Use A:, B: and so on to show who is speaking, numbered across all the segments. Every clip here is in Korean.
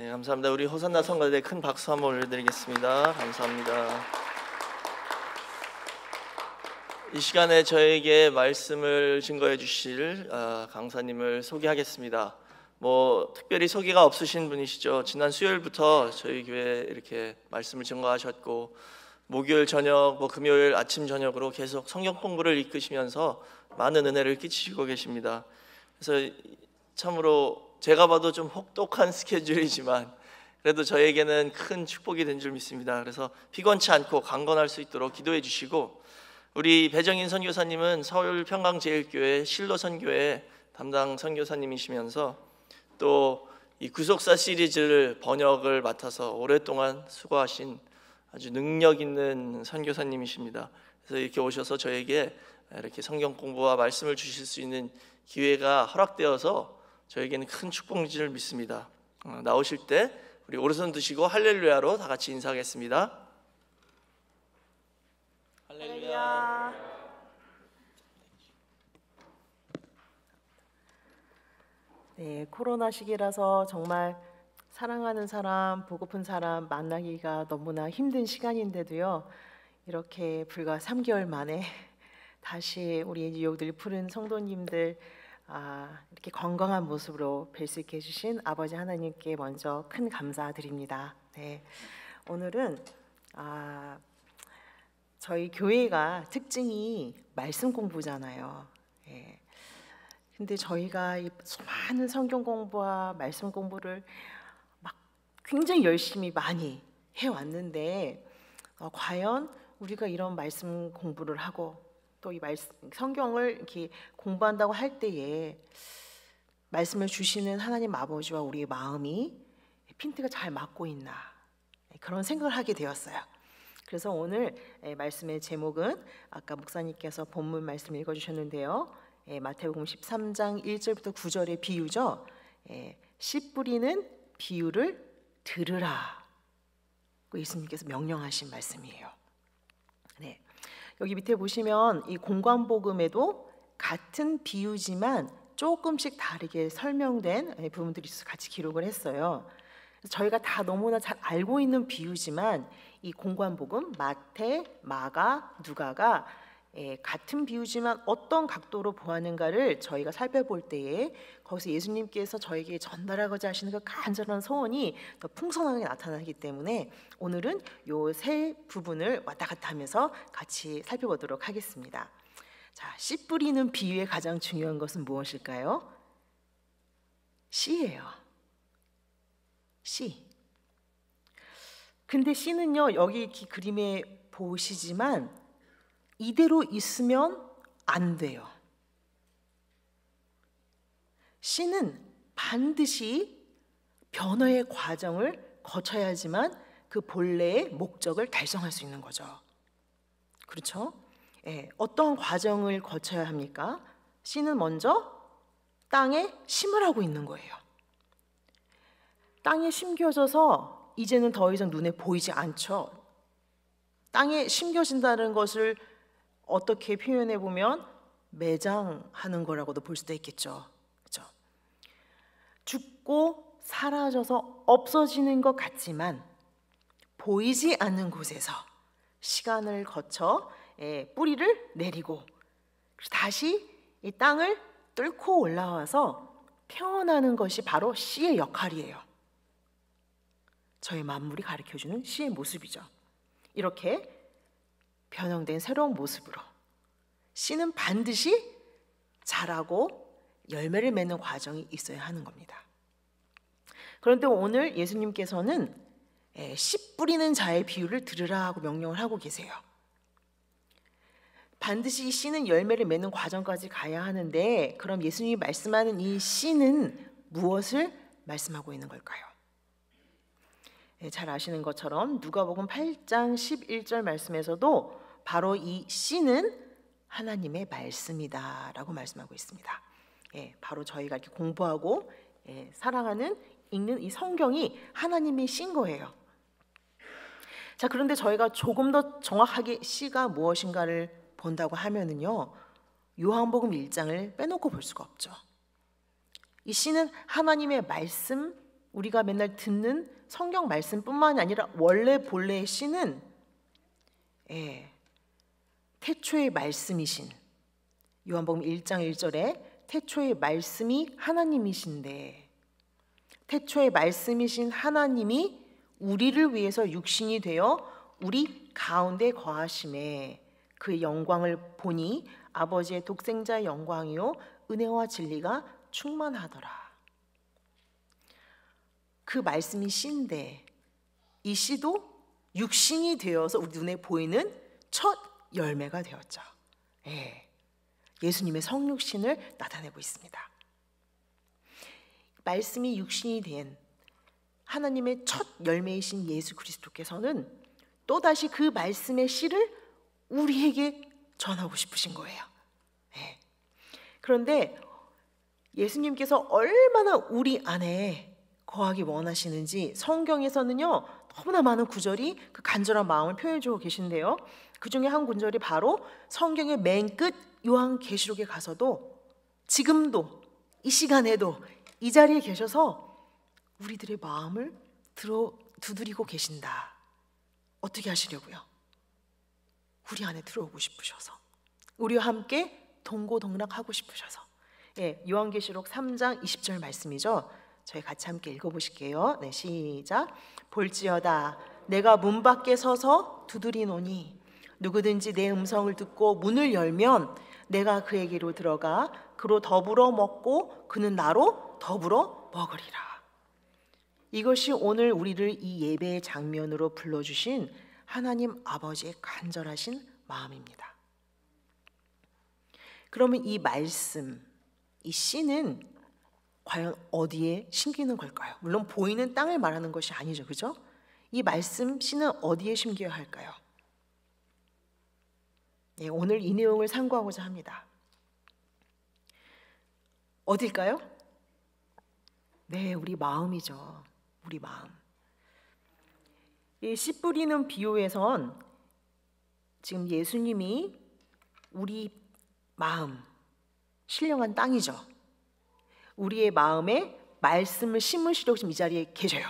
A: 네, 감사합니다. 우리 호산나 성가대 큰 박수 한번 올려드리겠습니다. 감사합니다. 이 시간에 저에게 말씀을 증거해 주실 아, 강사님을 소개하겠습니다. 뭐 특별히 소개가 없으신 분이시죠. 지난 수요일부터 저희 교회 이렇게 말씀을 증거하셨고 목요일 저녁, 뭐 금요일 아침 저녁으로 계속 성경 공부를 이끄시면서 많은 은혜를 끼치시고 계십니다. 그래서 참으로 제가 봐도 좀 혹독한 스케줄이지만 그래도 저에게는 큰 축복이 된 줄 믿습니다. 그래서 피곤치 않고 강건할 수 있도록 기도해 주시고 우리 배정인 선교사님은 서울 평강제일교회 실로 선교회 담당 선교사님이시면서 또 이 구속사 시리즈를 번역을 맡아서 오랫동안 수고하신 아주 능력 있는 선교사님이십니다. 그래서 이렇게 오셔서 저에게 이렇게 성경 공부와 말씀을 주실 수 있는 기회가 허락되어서 저에게는 큰 축복인 줄 믿습니다. 어, 나오실 때 우리 오른손 드시고 할렐루야로 다 같이 인사하겠습니다. 할렐루야.
B: 네, 코로나 시기라서 정말 사랑하는 사람, 보고픈 사람 만나기가 너무나 힘든 시간인데도요. 이렇게 불과 3개월 만에 다시 우리 뉴욕들 푸른 성도님들 아, 이렇게 건강한 모습으로 뵐 수 있게 해주신 아버지 하나님께 먼저 큰 감사드립니다. 네, 오늘은 아, 저희 교회가 특징이 말씀 공부잖아요. 예. 근데 저희가 이 수많은 성경 공부와 말씀 공부를 막 굉장히 열심히 많이 해왔는데 어, 과연 우리가 이런 말씀 공부를 하고 또 이 말씀 성경을 이렇게 공부한다고 할 때에 말씀을 주시는 하나님 아버지와 우리의 마음이 핀트가 잘 맞고 있나 그런 생각을 하게 되었어요. 그래서 오늘 예, 말씀의 제목은 아까 목사님께서 본문 말씀 읽어주셨는데요. 예, 마태복음 13장 1절부터 9절의 비유죠. 예, 씨 뿌리는 비유를 들으라. 그 예수님께서 명령하신 말씀이에요. 네. 여기 밑에 보시면 이 공관복음에도 같은 비유지만 조금씩 다르게 설명된 예, 부분들이 있어서 같이 기록을 했어요. 저희가 다 너무나 잘 알고 있는 비유지만 이 공관복음 마태, 마가, 누가가 예, 같은 비유지만 어떤 각도로 보았는가를 저희가 살펴볼 때에 거기서 예수님께서 저에게 전달하고자 하시는 그 간절한 소원이 더 풍성하게 나타나기 때문에 오늘은 요 세 부분을 왔다 갔다 하면서 같이 살펴보도록 하겠습니다. 자, 씨 뿌리는 비유의 가장 중요한 것은 무엇일까요? 씨예요. 씨. 근데 씨는요 여기 이 그림에 보시지만 이대로 있으면 안 돼요. 씨는 반드시 변화의 과정을 거쳐야지만 그 본래의 목적을 달성할 수 있는 거죠. 그렇죠? 예, 어떤 과정을 거쳐야 합니까? 씨는 먼저 땅에 심을 하고 있는 거예요. 땅에 심겨져서 이제는 더 이상 눈에 보이지 않죠. 땅에 심겨진다는 것을 어떻게 표현해 보면 매장하는 거라고도 볼 수도 있겠죠. 그렇죠? 죽고 사라져서 없어지는 것 같지만 보이지 않는 곳에서 시간을 거쳐 예, 뿌리를 내리고 다시 이 땅을 뚫고 올라와서 태어나는 것이 바로 씨의 역할이에요. 저희 만물이 가르쳐주는 씨의 모습이죠. 이렇게 변형된 새로운 모습으로 씨는 반드시 자라고 열매를 맺는 과정이 있어야 하는 겁니다. 그런데 오늘 예수님께서는 씨 뿌리는 자의 비유를 들으라 하고 명령을 하고 계세요. 반드시 이 씨는 열매를 맺는 과정까지 가야 하는데 그럼 예수님이 말씀하는 이 씨는 무엇을 말씀하고 있는 걸까요? 네, 잘 아시는 것처럼 누가복음 8장 11절 말씀에서도 바로 이 씨는 하나님의 말씀이다라고 말씀하고 있습니다. 예, 바로 저희가 이렇게 공부하고 예, 사랑하는 읽는 이 성경이 하나님의 씨인 거예요. 자, 그런데 저희가 조금 더 정확하게 씨가 무엇인가를 본다고 하면은요. 요한복음 1장을 빼놓고 볼 수가 없죠. 이 씨는 하나님의 말씀 우리가 맨날 듣는 성경 말씀뿐만이 아니라 원래 본래의 씨는 예, 태초의 말씀이신 요한복음 1장 1절에 태초의 말씀이 하나님이신데 태초의 말씀이신 하나님이 우리를 위해서 육신이 되어 우리 가운데 거하심에 그 영광을 보니 아버지의 독생자의 영광이요 은혜와 진리가 충만하더라. 그 말씀이 씨인데 이 씨도 육신이 되어서 우리 눈에 보이는 첫 열매가 되었죠. 예. 예수님의 성육신을 나타내고 있습니다. 말씀이 육신이 된 하나님의 첫 열매이신 예수 그리스도께서는 또다시 그 말씀의 씨를 우리에게 전하고 싶으신 거예요. 예. 그런데 예수님께서 얼마나 우리 안에 거하기 원하시는지 성경에서는요 너무나 많은 구절이 그 간절한 마음을 표현해주고 계신데요. 그 중에 한 구절이 바로 성경의 맨 끝 요한 계시록에 가서도 지금도 이 시간에도 이 자리에 계셔서 우리들의 마음을 들어 두드리고 계신다. 어떻게 하시려고요? 우리 안에 들어오고 싶으셔서 우리와 함께 동고동락하고 싶으셔서 예, 요한계시록 3장 20절 말씀이죠. 저희 같이 함께 읽어보실게요. 네, 시작. 볼지어다 내가 문 밖에 서서 두드리노니 누구든지 내 음성을 듣고 문을 열면 내가 그에게로 들어가 그로 더불어 먹고 그는 나로 더불어 먹으리라. 이것이 오늘 우리를 이 예배의 장면으로 불러주신 하나님 아버지의 간절하신 마음입니다. 그러면 이 말씀, 이 씨는 과연 어디에 심기는 걸까요? 물론 보이는 땅을 말하는 것이 아니죠. 그죠? 이 말씀 씨는 어디에 심겨야 할까요? 네, 오늘 이 내용을 상고하고자 합니다. 어딜까요? 네, 우리 마음이죠. 우리 마음. 이 씨 뿌리는 비유에선 지금 예수님이 우리 마음, 신령한 땅이죠. 우리의 마음에 말씀을 심으시려고 지금 이 자리에 계셔요.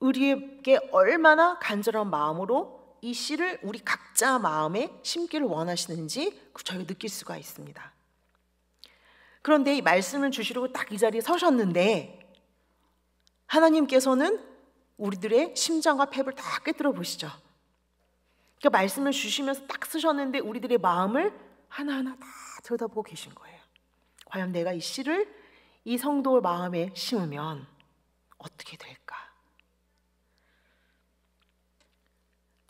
B: 우리에게 얼마나 간절한 마음으로 이 씨를 우리 각자 마음에 심기를 원하시는지 그 저희가 느낄 수가 있습니다. 그런데 이 말씀을 주시려고 딱 이 자리에 서셨는데 하나님께서는 우리들의 심장과 폐를 다 꿰뚫어 보시죠. 그러니까 말씀을 주시면서 딱 쓰셨는데 우리들의 마음을 하나하나 다 들여다보고 계신 거예요. 과연 내가 이 씨를 이 성도 마음에 심으면 어떻게 될까?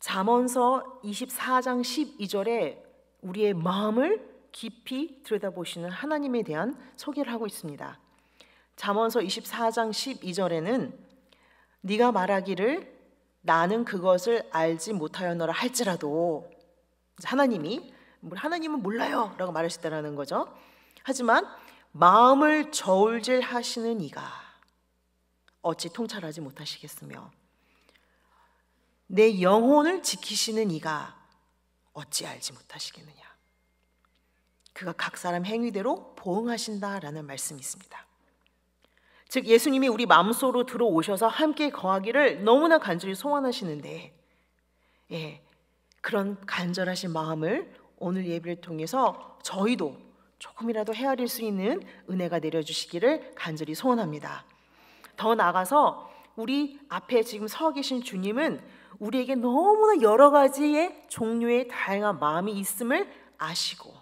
B: 잠언서 24장 12절에 우리의 마음을 깊이 들여다보시는 하나님에 대한 소개를 하고 있습니다. 잠언서 24장 12절에는 네가 말하기를 나는 그것을 알지 못하였노라 할지라도 하나님이 하나님은 몰라요라고 말하셨다라는 거죠. 하지만 마음을 저울질 하시는 이가 어찌 통찰하지 못하시겠으며 내 영혼을 지키시는 이가 어찌 알지 못하시겠느냐. 그가 각 사람 행위대로 보응하신다라는 말씀이 있습니다. 즉 예수님이 우리 마음속으로 들어오셔서 함께 거하기를 너무나 간절히 소원하시는데 예, 그런 간절하신 마음을 오늘 예배를 통해서 저희도 조금이라도 헤아릴 수 있는 은혜가 내려주시기를 간절히 소원합니다. 더 나아가서 우리 앞에 지금 서 계신 주님은 우리에게 너무나 여러 가지의 종류의 다양한 마음이 있음을 아시고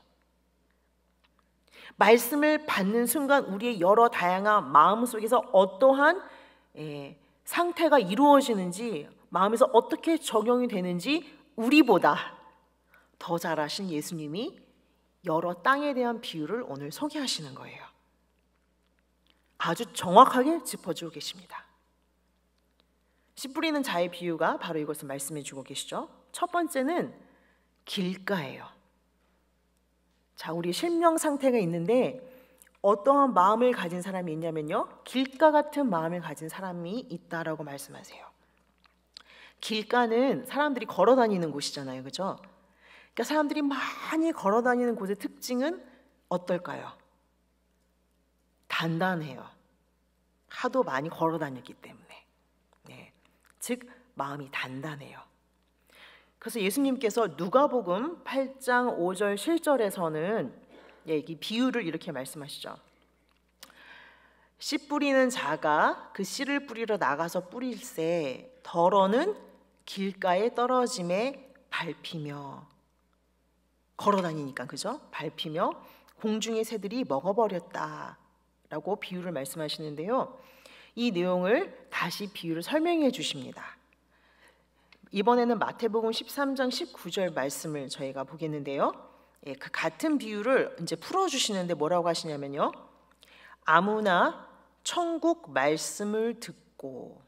B: 말씀을 받는 순간 우리의 여러 다양한 마음 속에서 어떠한 예, 상태가 이루어지는지 마음에서 어떻게 적용이 되는지 우리보다 더 잘하신 예수님이 여러 땅에 대한 비유를 오늘 소개하시는 거예요. 아주 정확하게 짚어주고 계십니다. 씨 뿌리는 자의 비유가 바로 이것을 말씀해 주고 계시죠. 첫 번째는 길가예요. 자, 우리 실명 상태가 있는데 어떠한 마음을 가진 사람이 있냐면요. 길가 같은 마음을 가진 사람이 있다라고 말씀하세요. 길가는 사람들이 걸어 다니는 곳이잖아요. 그죠? 그러니까 사람들이 많이 걸어 다니는 곳의 특징은 어떨까요? 단단해요. 하도 많이 걸어 다녔기 때문에. 네. 즉 마음이 단단해요. 그래서 예수님께서 누가복음 8장 5절 7절에서는 예, 이 비유를 이렇게 말씀하시죠. 씨 뿌리는 자가 그 씨를 뿌리러 나가서 뿌릴새 덜어는 길가에 떨어짐에 밟히며 걸어 다니니까 그죠? 밟히며 공중의 새들이 먹어버렸다라고 비유를 말씀하시는데요. 이 내용을 다시 비유를 설명해 주십니다. 이번에는 마태복음 13장 19절 말씀을 저희가 보겠는데요. 예, 그 같은 비유를 이제 풀어 주시는데 뭐라고 하시냐면요. 아무나 천국 말씀을 듣고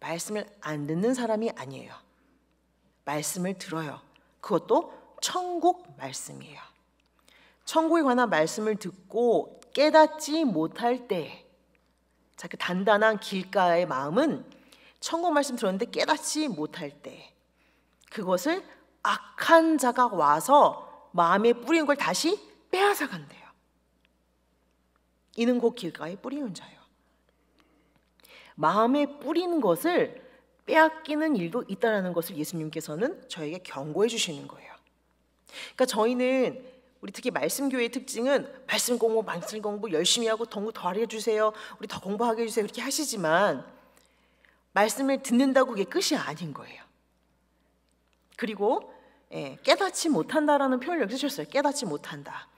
B: 말씀을 안 듣는 사람이 아니에요. 말씀을 들어요. 그것도 천국 말씀이에요. 천국에 관한 말씀을 듣고 깨닫지 못할 때, 자, 그 단단한 길가의 마음은 천국 말씀 들었는데 깨닫지 못할 때, 그것을 악한 자가 와서 마음에 뿌린 걸 다시 빼앗아 간대요. 이는 곧 길가에 뿌리는 자요. 마음에 뿌리는 것을 빼앗기는 일도 있다라는 것을 예수님께서는 저에게 경고해 주시는 거예요. 그러니까 저희는 우리 특히 말씀교회의 특징은 말씀 공부, 말씀 공부 열심히 하고 더, 더 알려주세요. 우리 더 공부하게 해주세요. 이렇게 하시지만 말씀을 듣는다고 그게 끝이 아닌 거예요. 그리고 예, 깨닫지 못한다라는 표현을 여기 쓰셨어요. 깨닫지 못한다.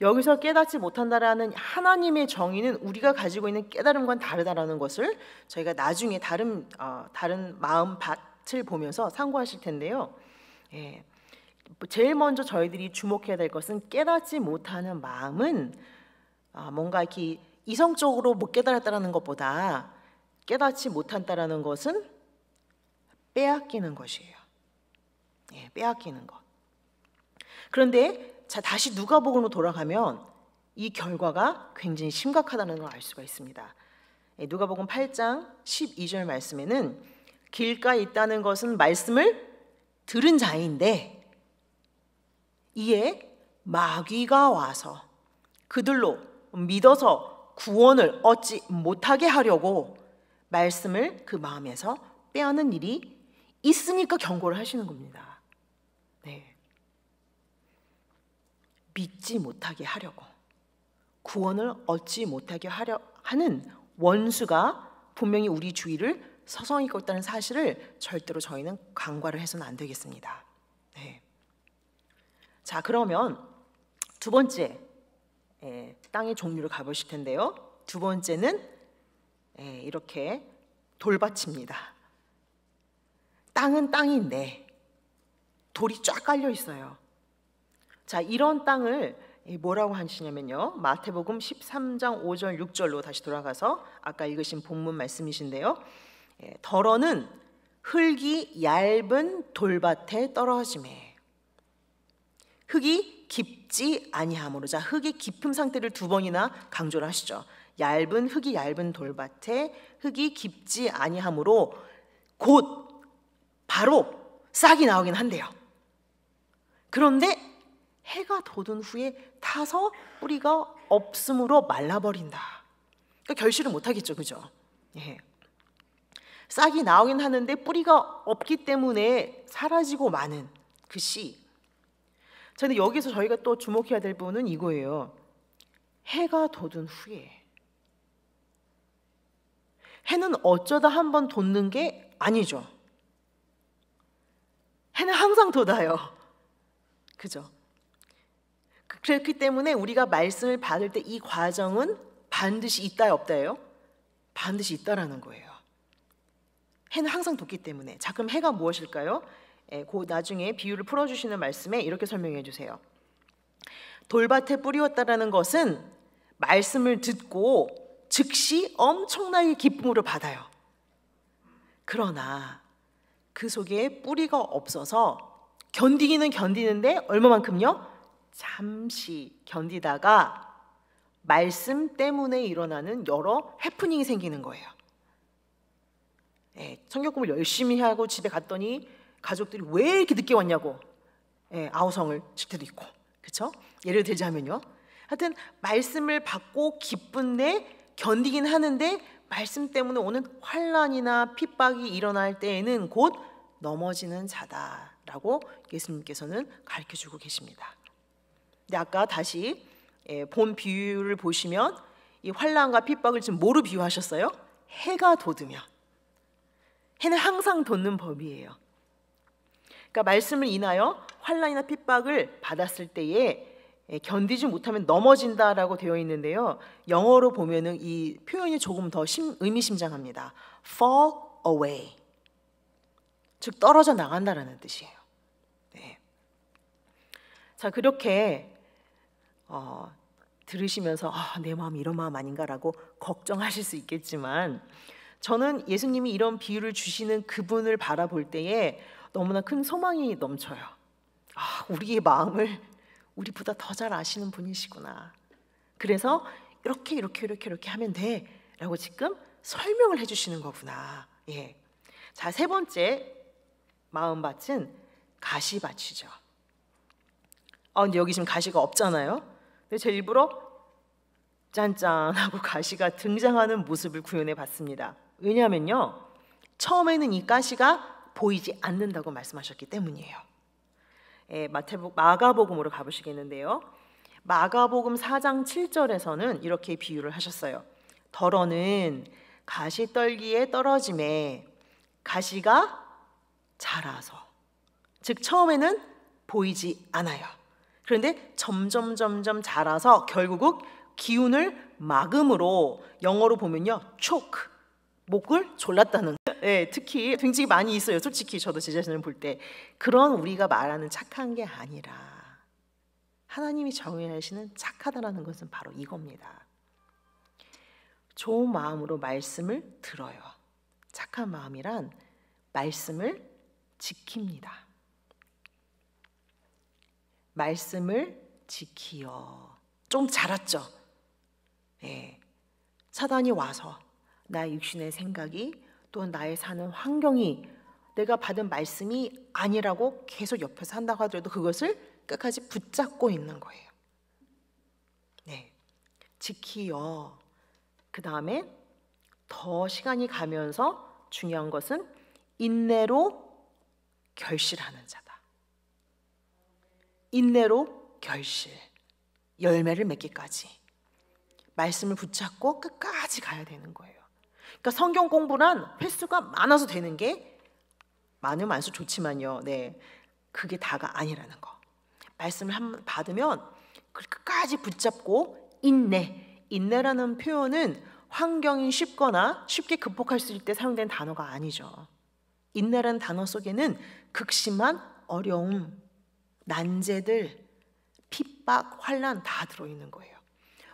B: 여기서 깨닫지 못한다라는 하나님의 정의는 우리가 가지고 있는 깨달음과는 다르다라는 것을 저희가 나중에 다른 어, 다른 마음 밭을 보면서 상고하실 텐데요. 예. 제일 먼저 저희들이 주목해야 될 것은 깨닫지 못하는 마음은 아, 뭔가 이렇게 이성적으로 못 깨달았다라는 것보다 깨닫지 못한다라는 것은 빼앗기는 것이에요. 예, 빼앗기는 것. 그런데 자 다시 누가복음으로 돌아가면 이 결과가 굉장히 심각하다는 걸 알 수가 있습니다. 예, 누가복음 8장 12절 말씀에는 길가에 있다는 것은 말씀을 들은 자인데 이에 마귀가 와서 그들로 믿어서 구원을 얻지 못하게 하려고 말씀을 그 마음에서 빼앗는 일이 있으니까 경고를 하시는 겁니다. 네. 믿지 못하게 하려고 구원을 얻지 못하게 하려 하는 원수가 분명히 우리 주위를 서성이 고 있다는 사실을 절대로 저희는 간과를 해서는 안 되겠습니다. 네. 자 그러면 두 번째 예, 땅의 종류를 가보실 텐데요. 두 번째는 예, 이렇게 돌밭입니다. 땅은 땅인데 돌이 쫙 깔려 있어요. 자 이런 땅을 뭐라고 하시냐면요. 마태복음 13장 5절 6절로 다시 돌아가서 아까 읽으신 본문 말씀이신데요. 예, 덜어는 흙이 얇은 돌밭에 떨어짐에 흙이 깊지 아니하므로 자 흙이 깊은 상태를 두 번이나 강조를 하시죠. 얇은 흙이 얇은 돌밭에 흙이 깊지 아니하므로 곧 바로 싹이 나오긴 한대요. 그런데 해가 돋은 후에 타서 뿌리가 없으므로 말라버린다. 그러니까 결실을 못하겠죠, 그죠? 예. 싹이 나오긴 하는데 뿌리가 없기 때문에 사라지고 마는 그 씨. 자, 근데 여기서 저희가 또 주목해야 될 부분은 이거예요. 해가 돋은 후에 해는 어쩌다 한 번 돋는 게 아니죠. 해는 항상 돋아요. 그죠? 그렇기 때문에 우리가 말씀을 받을 때 이 과정은 반드시 있다 없다예요? 반드시 있다라는 거예요. 해는 항상 돋기 때문에. 자, 그럼 해가 무엇일까요? 예, 그 나중에 비유를 풀어주시는 말씀에 이렇게 설명해 주세요. 돌밭에 뿌리었다라는 것은 말씀을 듣고 즉시 엄청나게 기쁨으로 받아요. 그러나 그 속에 뿌리가 없어서 견디기는 견디는데 얼마만큼요? 잠시 견디다가 말씀 때문에 일어나는 여러 해프닝이 생기는 거예요. 예, 성경 공부 열심히 하고 집에 갔더니 가족들이 왜 이렇게 늦게 왔냐고 예, 아우성을 칠 때도 있고 그렇죠? 예를 들자면요. 하여튼 말씀을 받고 기쁜데 견디긴 하는데 말씀 때문에 오는 환란이나 핍박이 일어날 때에는 곧 넘어지는 자다라고 예수님께서는 가르쳐 주고 계십니다. 근데 아까 다시 예, 본 비유를 보시면 이 환란과 핍박을 지금 뭐로 비유하셨어요? 해가 돋으면 해는 항상 돋는 법이에요. 그러니까 말씀을 인하여 환란이나 핍박을 받았을 때에 예, 견디지 못하면 넘어진다라고 되어 있는데요. 영어로 보면은 이 표현이 조금 더 심, 의미심장합니다. fall away. 즉 떨어져 나간다라는 뜻이에요. 네. 자 그렇게 어, 들으시면서 아, 내 마음이 이런 마음 아닌가라고 걱정하실 수 있겠지만 저는 예수님이 이런 비유를 주시는 그분을 바라볼 때에 너무나 큰 소망이 넘쳐요. 아, 우리의 마음을 우리보다 더 잘 아시는 분이시구나. 그래서 이렇게 이렇게 이렇게 이렇게 하면 돼라고 지금 설명을 해주시는 거구나. 예. 자, 세 번째 마음밭은 가시밭이죠. 아, 근데 여기 지금 가시가 없잖아요. 근데 제 일부러 짠짠 하고 가시가 등장하는 모습을 구현해 봤습니다. 왜냐하면요. 처음에는 이 가시가 보이지 않는다고 말씀하셨기 때문이에요. 예, 마태복 마가복음으로 가보시겠는데요. 마가복음 4장 7절에서는 이렇게 비유를 하셨어요. 덜어는 가시 떨기에 떨어짐에 가시가 자라서 즉 처음에는 보이지 않아요. 그런데 점점 점점 자라서 결국 기운을 막음으로 영어로 보면요 choke 목을 졸랐다는 네, 특히 굉장히 많이 있어요. 솔직히 저도 제 자신을 볼 때 그런 우리가 말하는 착한 게 아니라 하나님이 정의하시는 착하다라는 것은 바로 이겁니다. 좋은 마음으로 말씀을 들어요. 착한 마음이란 말씀을 지킵니다. 말씀을 지키어. 좀 자랐죠. 예. 사단이 와서 나의 육신의 생각이 또 나의 사는 환경이 내가 받은 말씀이 아니라고 계속 옆에서 한다고 하더라도 그것을 끝까지 붙잡고 있는 거예요. 네. 지키어. 그 다음에 더 시간이 가면서 중요한 것은 인내로 결실하는 자다. 인내로 결실. 열매를 맺기까지. 말씀을 붙잡고 끝까지 가야 되는 거예요. 그러니까 성경 공부란 횟수가 많아서 되는 게 많으면 많수 좋지만요. 네. 그게 다가 아니라는 거. 말씀을 한번 받으면 끝까지 붙잡고 인내. 인내라는 표현은 환경이 쉽거나 쉽게 극복할 수 있을 때 사용된 단어가 아니죠. 인내라는 단어 속에는 극심한 어려움, 난제들, 핍박, 환란 다 들어 있는 거예요.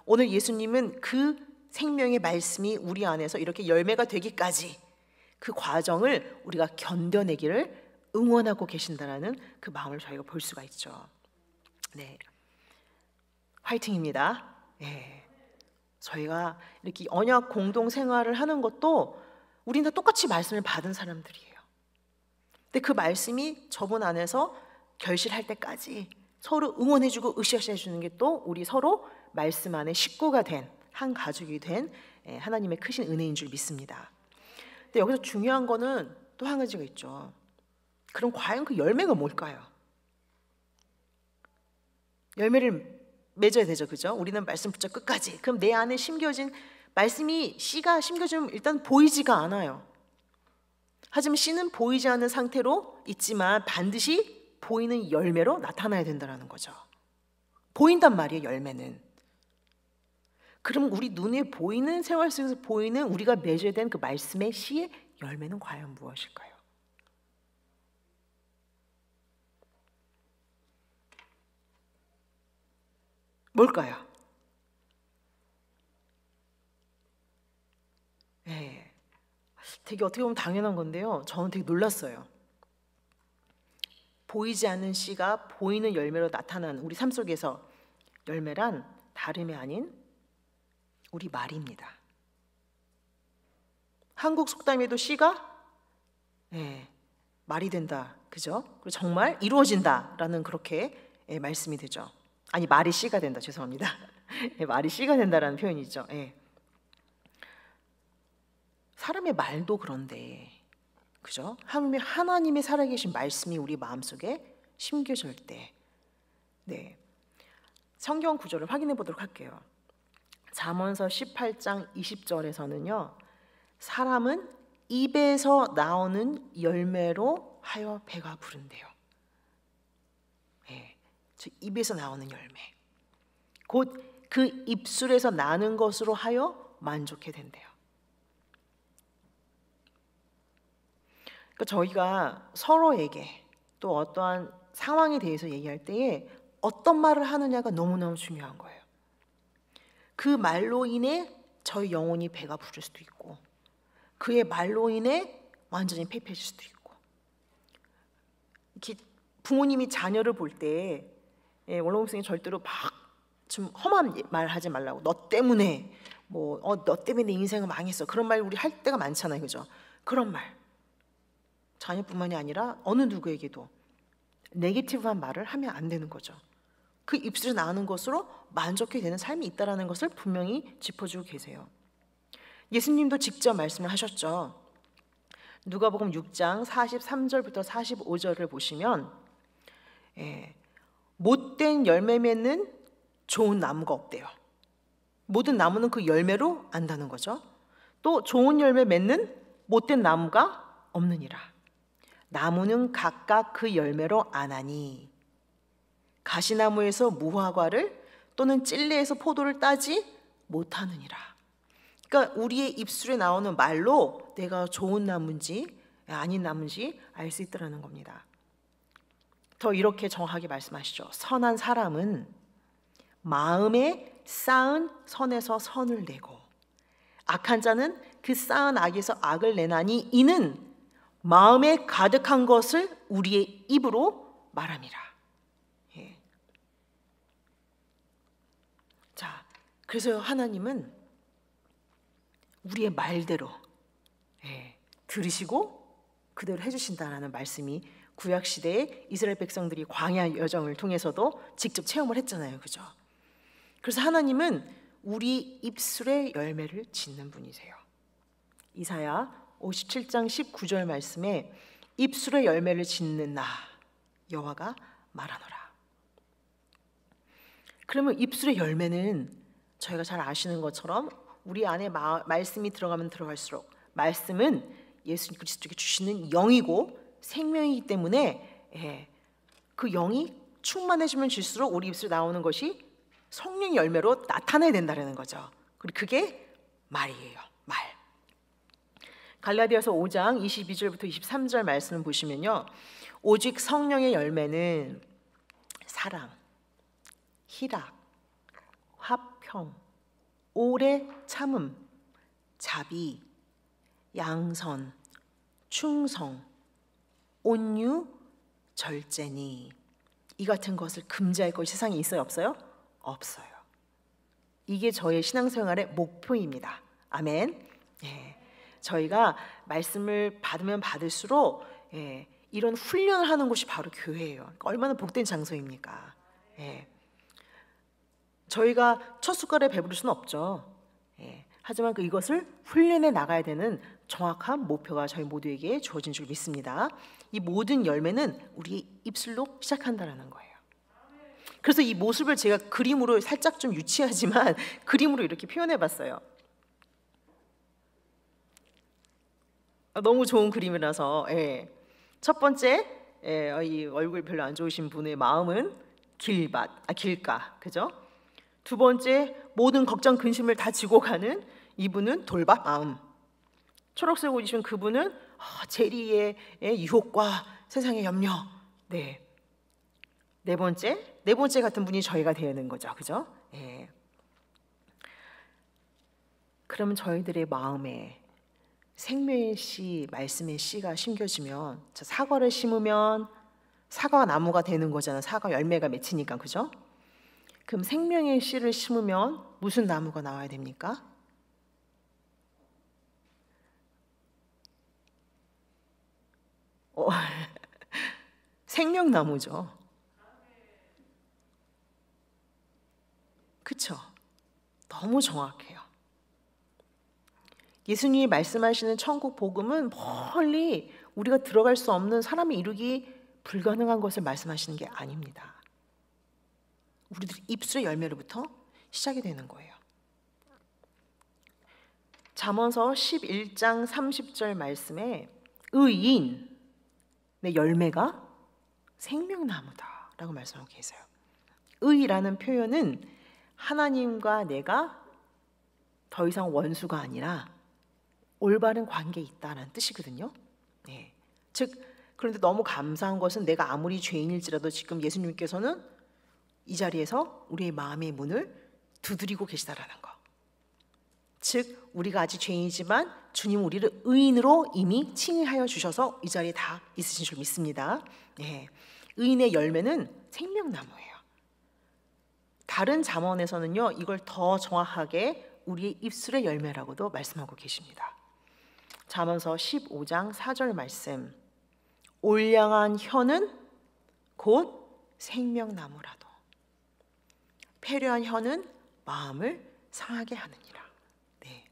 B: 오늘 예수님은 그 생명의 말씀이 우리 안에서 이렇게 열매가 되기까지 그 과정을 우리가 견뎌내기를 응원하고 계신다라는 그 마음을 저희가 볼 수가 있죠. 네. 화이팅입니다. 네. 저희가 이렇게 언약 공동 생활을 하는 것도 우리는 다 똑같이 말씀을 받은 사람들이에요. 근데 그 말씀이 저분 안에서 결실할 때까지 서로 응원해주고 으쌰으쌰 해주는 게 또 우리 서로 말씀 안에 식구가 된 한 가족이 된 예, 하나님의 크신 은혜인 줄 믿습니다. 근데 여기서 중요한 거는 또 한 가지가 있죠. 그럼 과연 그 열매가 뭘까요? 열매를 맺어야 되죠, 그죠? 우리는 말씀 붙잡 끝까지. 그럼 내 안에 심겨진 말씀이 씨가 심겨지면 일단 보이지가 않아요. 하지만 씨는 보이지 않는 상태로 있지만 반드시 보이는 열매로 나타나야 된다는 거죠. 보인단 말이에요, 열매는. 그럼 우리 눈에 보이는 생활 속에서 보이는 우리가 맺어야 되는 그 말씀의 씨의 열매는 과연 무엇일까요? 뭘까요? 네. 되게 어떻게 보면 당연한 건데요. 저는 되게 놀랐어요. 보이지 않는 씨가 보이는 열매로 나타나는 우리 삶 속에서 열매란 다름이 아닌 우리 말입니다. 한국 속담에도 씨가 네, 말이 된다. 그죠? 그리고 정말 이루어진다라는 그렇게 예, 말씀이 되죠. 아니 말이 씨가 된다. 죄송합니다. 예, 말이 씨가 된다라는 표현이죠. 예. 사람의 말도 그런데 그죠? 하나님의 살아계신 말씀이 우리 마음 속에 심겨질 때 네. 성경 구절을 확인해 보도록 할게요. 잠언서 18장 20절에서는요. 사람은 입에서 나오는 열매로 하여 배가 부른대요. 네, 저 입에서 나오는 열매. 곧 그 입술에서 나는 것으로 하여 만족해 된대요. 그러니까 저희가 서로에게 또 어떠한 상황에 대해서 얘기할 때에 어떤 말을 하느냐가 너무너무 중요한 거예요. 그 말로 인해 저희 영혼이 배가 부를 수도 있고 그의 말로 인해 완전히 패패해질 수도 있고. 부모님이 자녀를 볼때 예, 원로목생이 절대로 막 좀 험한 말 하지 말라고 너 때문에 뭐 어 너 때문에 내 인생은 망했어. 그런 말 우리 할 때가 많잖아요 그죠? 그런 말. 자녀뿐만이 아니라 어느 누구에게도 네게티브한 말을 하면 안 되는 거죠. 그 입술에 나오는 것으로 만족해 되는 삶이 있다라는 것을 분명히 짚어주고 계세요. 예수님도 직접 말씀을 하셨죠. 누가복음 6장 43절부터 45절을 보시면 예, 못된 열매 맺는 좋은 나무가 없대요. 모든 나무는 그 열매로 안다는 거죠. 또 좋은 열매 맺는 못된 나무가 없느니라. 나무는 각각 그 열매로 아나니 가시나무에서 무화과를 또는 찔레에서 포도를 따지 못하느니라. 그러니까 우리의 입술에 나오는 말로 내가 좋은 나무인지 아닌 나무인지 알 수 있다라는 겁니다. 더 이렇게 정확하게 말씀하시죠. 선한 사람은 마음에 쌓은 선에서 선을 내고 악한 자는 그 쌓은 악에서 악을 내나니 이는 마음에 가득한 것을 우리의 입으로 말함이라. 예. 자, 그래서 하나님은 우리의 말대로 예, 들으시고 그대로 해주신다라는 말씀이 구약 시대에 이스라엘 백성들이 광야 여정을 통해서도 직접 체험을 했잖아요, 그죠? 그래서 하나님은 우리 입술의 열매를 짓는 분이세요. 이사야 57장 19절 말씀에 입술의 열매를 짓는 나 여호와가 말하노라. 그러면 입술의 열매는 저희가 잘 아시는 것처럼 우리 안에 마, 말씀이 들어가면 들어갈수록 말씀은 예수 그리스도께 주시는 영이고 생명이기 때문에 예, 그 영이 충만해지면 질수록 우리 입술에 나오는 것이 성령 열매로 나타나야 된다는 거죠. 그리고 그게 말이에요. 말. 갈라디아서 5장 22절부터 23절 말씀을 보시면요. 오직 성령의 열매는 사랑, 희락, 화 평, 오래 참음, 자비, 양선, 충성, 온유, 절제니 이 같은 것을 금지할 것이 세상에 있어요 없어요? 없어요. 이게 저의 신앙생활의 목표입니다. 아멘. 예. 저희가 말씀을 받으면 받을수록 예, 이런 훈련을 하는 곳이 바로 교회예요. 얼마나 복된 장소입니까? 예. 저희가 첫 숟갈에 배부를 수는 없죠. 예. 하지만 그 이것을 훈련해 나가야 되는 정확한 목표가 저희 모두에게 주어진 줄 믿습니다. 이 모든 열매는 우리 입술로 시작한다라는 거예요. 그래서 이 모습을 제가 그림으로 살짝 좀 유치하지만 그림으로 이렇게 표현해 봤어요. 아, 너무 좋은 그림이라서 예. 첫 번째 예, 이 얼굴 별로 안 좋으신 분의 마음은 길밭, 아, 길가, 그죠? 두 번째 모든 걱정 근심을 다 지고 가는 이분은 돌밭 마음. 초록색 옷 입은 그분은 어, 제리의 유혹과 세상의 염려. 네. 네 번째, 네 번째 같은 분이 저희가 되는 거죠, 그죠? 예. 그러면 저희들의 마음에 생명의 씨, 말씀의 씨가 심겨지면 사과를 심으면 사과 나무가 되는 거잖아요. 사과 열매가 맺히니까 그죠? 그럼 생명의 씨를 심으면 무슨 나무가 나와야 됩니까? 어, 생명나무죠. 그쵸? 너무 정확해요. 예수님이 말씀하시는 천국 복음은 멀리 우리가 들어갈 수 없는 사람이 이루기 불가능한 것을 말씀하시는 게 아닙니다. 우리들 입술의 열매로부터 시작이 되는 거예요. 잠언서 11장 30절 말씀에 의인의 열매가 생명나무다라고 말씀하고 계세요. 의라는 표현은 하나님과 내가 더 이상 원수가 아니라 올바른 관계에 있다는 뜻이거든요. 네. 즉 그런데 너무 감사한 것은 내가 아무리 죄인일지라도 지금 예수님께서는 이 자리에서 우리의 마음의 문을 두드리고 계시다라는 거. 즉 우리가 아직 죄인이지만 주님 우리를 의인으로 이미 칭의하여 주셔서 이 자리에 다 있으신 줄 믿습니다. 네. 의인의 열매는 생명나무예요. 다른 잠언에서는요 이걸 더 정확하게 우리의 입술의 열매라고도 말씀하고 계십니다. 잠언서 15장 4절 말씀. 올량한 혀는 곧 생명나무라도 패려한 혀는 마음을 상하게 하느니라. 네.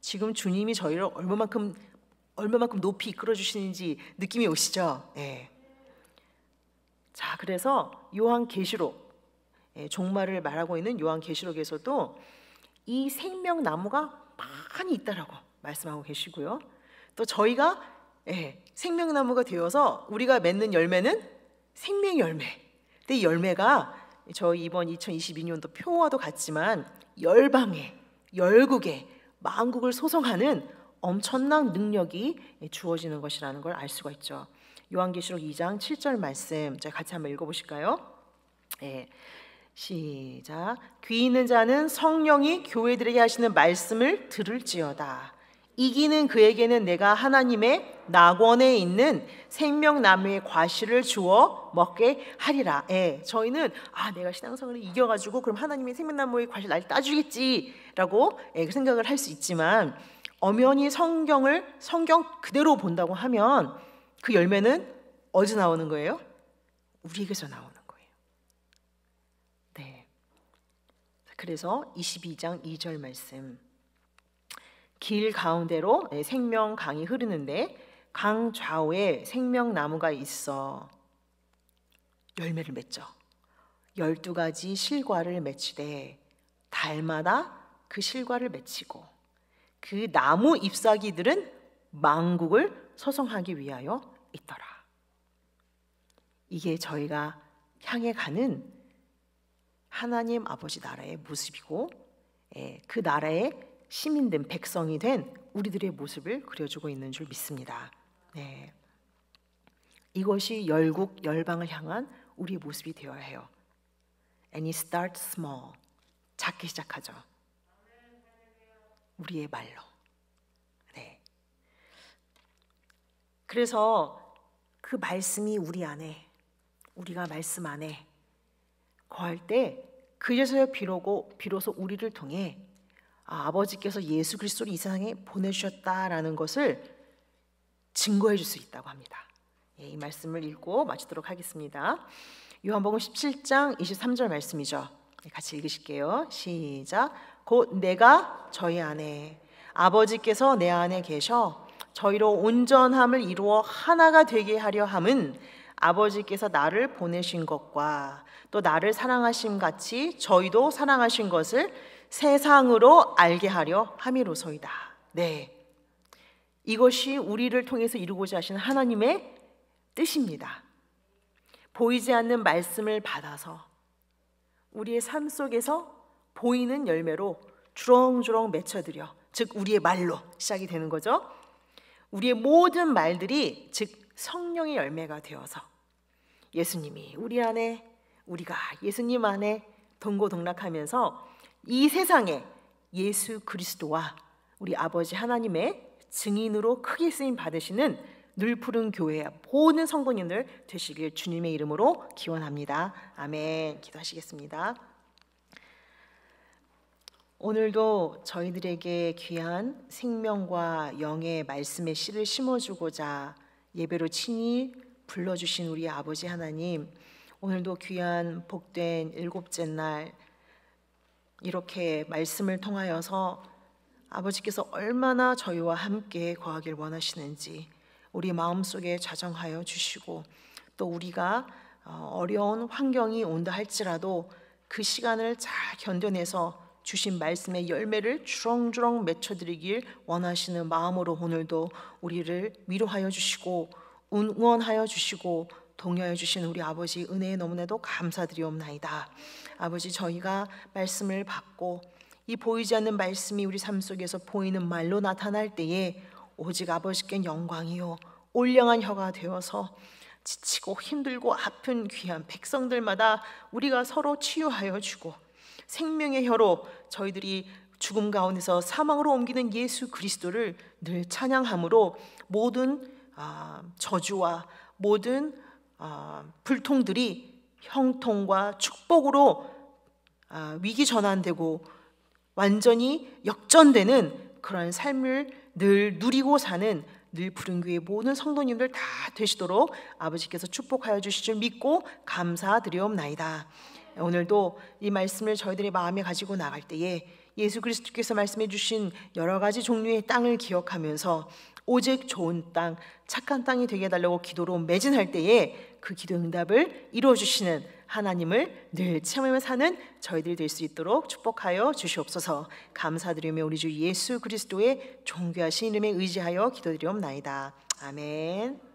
B: 지금 주님이 저희를 얼마만큼 얼마만큼 높이 이끌어 주시는지 느낌이 오시죠? 네. 자, 그래서 요한 계시록 예, 종말을 말하고 있는 요한 계시록에서도 이 생명나무가 많이 있다라고 말씀하고 계시고요. 또 저희가 예, 생명나무가 되어서 우리가 맺는 열매는 생명 열매. 근데 이 열매가 저희 이번 2022년도 표와도 같지만 열방에 열국에 만국을 소성하는 엄청난 능력이 주어지는 것이라는 걸 알 수가 있죠. 요한계시록 2장 7절 말씀 제가 같이 한번 읽어보실까요? 예. 시작. 귀 있는 자는 성령이 교회들에게 하시는 말씀을 들을지어다. 이기는 그에게는 내가 하나님의 낙원에 있는 생명나무의 과실을 주어 먹게 하리라. 예, 저희는 아 내가 신앙생활을 이겨가지고 그럼 하나님의 생명나무의 과실 날 따주겠지라고 예, 그 생각을 할 수 있지만 엄연히 성경을 성경 그대로 본다고 하면 그 열매는 어디서 나오는 거예요? 우리에게서 나오는 거예요. 네. 그래서 22장 2절 말씀. 길 가운데로 네, 생명 강이 흐르는데 강 좌우에 생명나무가 있어 열매를 맺죠. 열두 가지 실과를 맺히되 달마다 그 실과를 맺히고 그 나무 잎사귀들은 망국을 소성하기 위하여 있더라. 이게 저희가 향해 가는 하나님 아버지 나라의 모습이고 예, 그 나라의 시민 된 백성이 된 우리들의 모습을 그려주고 있는 줄 믿습니다. 네. 이것이 열국 열방을 향한 우리의 모습이 되어야 해요. And it starts small. 작게 시작하죠. 우리의 말로. 네. 그래서 그 말씀이 우리 안에, 우리가 말씀 안에 거할 때 그제서야 비로고 비로소 우리를 통해 아, 아버지께서 예수 그리스도를 이 세상에 보내주셨다라는 것을 증거해 줄 수 있다고 합니다. 예, 이 말씀을 읽고 마치도록 하겠습니다. 요한복음 17장 23절 말씀이죠. 네, 같이 읽으실게요. 시작. 곧 내가 저희 안에 아버지께서 내 안에 계셔 저희로 온전함을 이루어 하나가 되게 하려 함은 아버지께서 나를 보내신 것과 또 나를 사랑하심 같이 저희도 사랑하신 것을 세상으로 알게 하려 함이로소이다. 네. 이것이 우리를 통해서 이루고자 하시는 하나님의 뜻입니다. 보이지 않는 말씀을 받아서 우리의 삶 속에서 보이는 열매로 주렁주렁 맺혀드려 즉 우리의 말로 시작이 되는 거죠. 우리의 모든 말들이 즉 성령의 열매가 되어서 예수님이 우리 안에 우리가 예수님 안에 동고동락하면서 이 세상에 예수 그리스도와 우리 아버지 하나님의 증인으로 크게 쓰임 받으시는 늘푸른 교회 모든 성도님들 되시길 주님의 이름으로 기원합니다. 아멘. 기도하시겠습니다. 오늘도 저희들에게 귀한 생명과 영의 말씀의 씨를 심어주고자 예배로 친히 불러주신 우리 아버지 하나님, 오늘도 귀한 복된 일곱째 날 이렇게 말씀을 통하여서 아버지께서 얼마나 저희와 함께 거하길 원하시는지 우리 마음속에 자정하여 주시고 또 우리가 어, 어려운 환경이 온다 할지라도 그 시간을 잘 견뎌내서 주신 말씀의 열매를 주렁주렁 맺혀드리길 원하시는 마음으로 오늘도 우리를 위로하여 주시고 응원하여 주시고 동요해 주신 우리 아버지 은혜에 너무나도 감사드리옵나이다. 아버지 저희가 말씀을 받고 이 보이지 않는 말씀이 우리 삶 속에서 보이는 말로 나타날 때에 오직 아버지께 영광이요 올량한 혀가 되어서 지치고 힘들고 아픈 귀한 백성들마다 우리가 서로 치유하여 주고 생명의 혀로 저희들이 죽음 가운데서 사망으로 옮기는 예수 그리스도를 늘 찬양함으로 모든 아, 저주와 모든 아, 불통들이 형통과 축복으로 아, 위기 전환되고 완전히 역전되는 그런 삶을 늘 누리고 사는 늘 푸른 교회 모든 성도님들 다 되시도록 아버지께서 축복하여 주실 줄 믿고 감사드리옵나이다. 오늘도 이 말씀을 저희들의 마음에 가지고 나갈 때에 예수 그리스도께서 말씀해 주신 여러 가지 종류의 땅을 기억하면서 오직 좋은 땅, 착한 땅이 되게 해달라고 기도로 매진할 때에 그 기도 응답을 이루어 주시는 하나님을 늘 체험하며 사는 저희들이 될 수 있도록 축복하여 주시옵소서. 감사드리며 우리 주 예수 그리스도의 존귀하신 이름에 의지하여 기도드리옵나이다. 아멘.